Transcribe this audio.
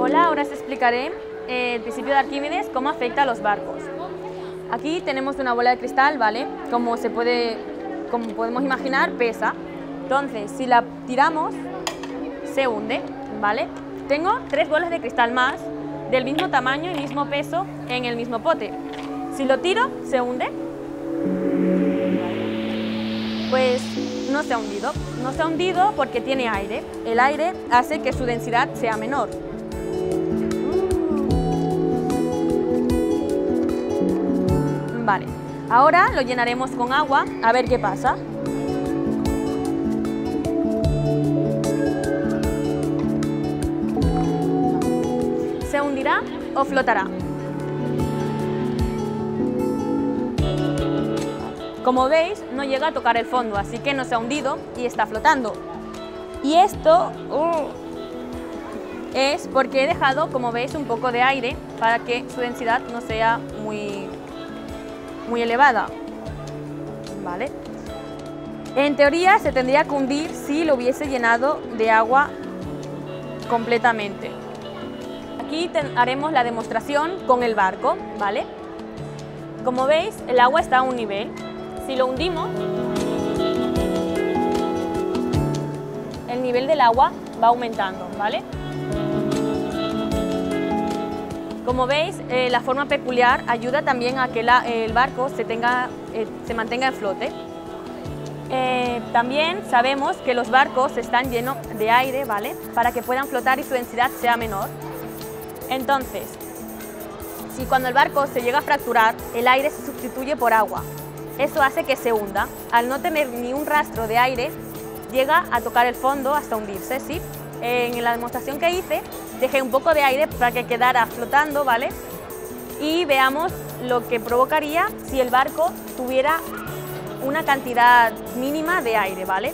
Hola, ahora os explicaré eh, el principio de Arquímedes, cómo afecta a los barcos. Aquí tenemos una bola de cristal, ¿vale? Como, se puede, como podemos imaginar, pesa. Entonces, si la tiramos, se hunde, ¿vale? Tengo tres bolas de cristal más, del mismo tamaño y mismo peso, en el mismo pote. Si lo tiro, se hunde. Pues no se ha hundido. No se ha hundido porque tiene aire. El aire hace que su densidad sea menor. Vale, ahora lo llenaremos con agua a ver qué pasa. ¿Se hundirá o flotará? Como veis, no llega a tocar el fondo, así que no se ha hundido y está flotando. Y esto uh, es porque he dejado, como veis, un poco de aire para que su densidad no sea muy, muy elevada. ¿Vale? En teoría se tendría que hundir si lo hubiese llenado de agua completamente. Aquí haremos la demostración con el barco, ¿vale? Como veis, el agua está a un nivel. Si lo hundimos, el nivel del agua va aumentando, ¿vale? Como veis, eh, la forma peculiar ayuda también a que el barco se, eh, mantenga en flote. Eh, también sabemos que los barcos están llenos de aire, ¿vale? Para que puedan flotar y su densidad sea menor. Entonces, si cuando el barco se llega a fracturar, el aire se sustituye por agua. Eso hace que se hunda. Al no tener ni un rastro de aire, llega a tocar el fondo hasta hundirse, ¿sí? En la demostración que hice, dejé un poco de aire para que quedara flotando, ¿vale? Y veamos lo que provocaría si el barco tuviera una cantidad mínima de aire, ¿vale?